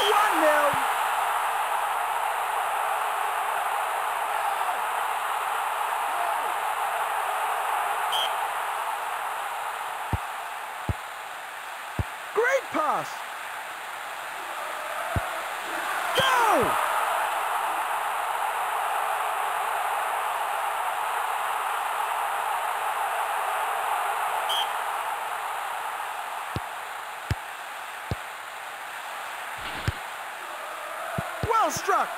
1 0. Great pass. Go! Well struck.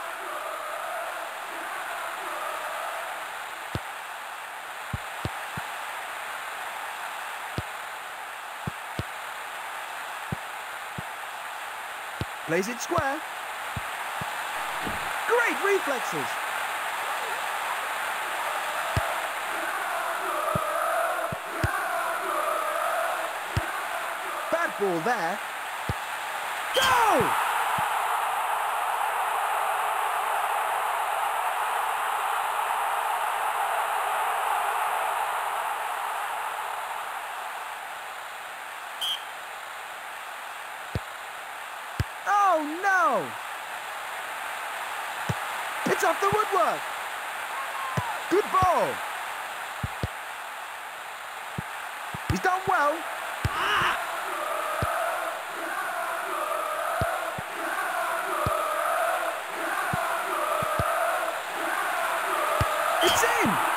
Plays it square. Great reflexes. Bad ball there. Go! It's off the woodwork. Good ball. He's done well. It's in.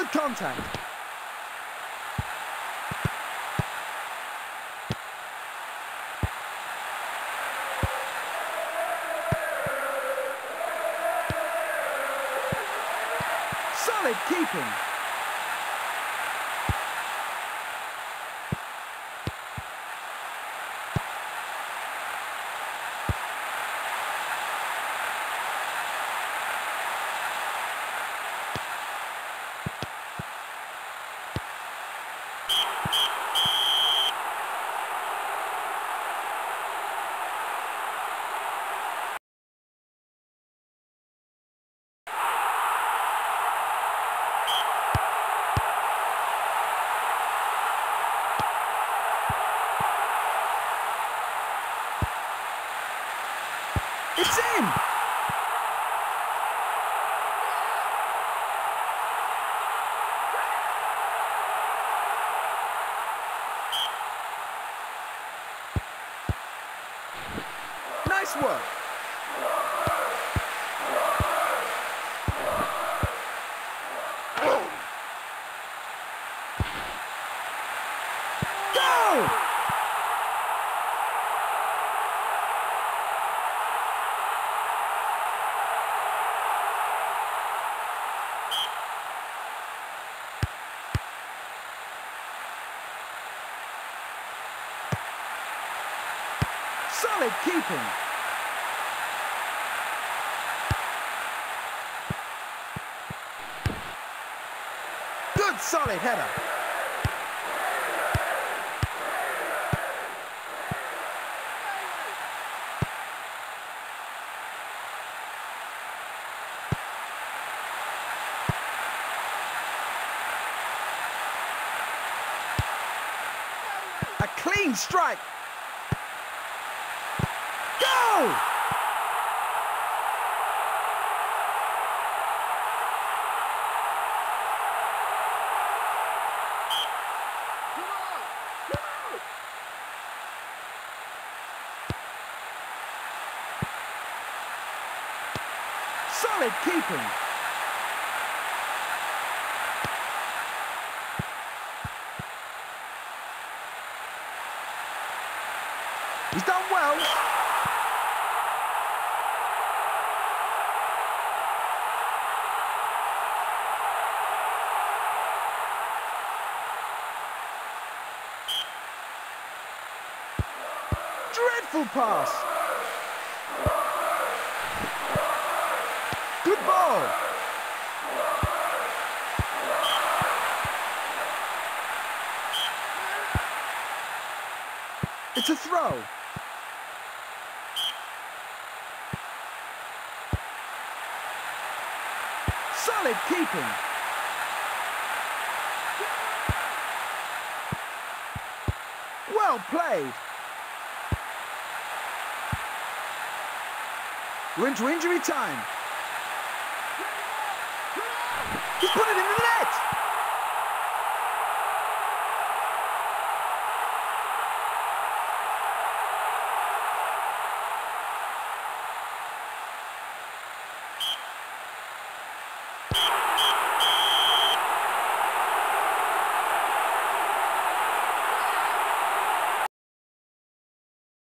Good contact. Solid keeping. It's in. Work. Go! Solid keeping. Good solid header. A clean strike. Go! Solid keeping. He's done well. Dreadful pass. Good ball. It's a throw. Solid keeping. Well played. We're into injury time. He put it in the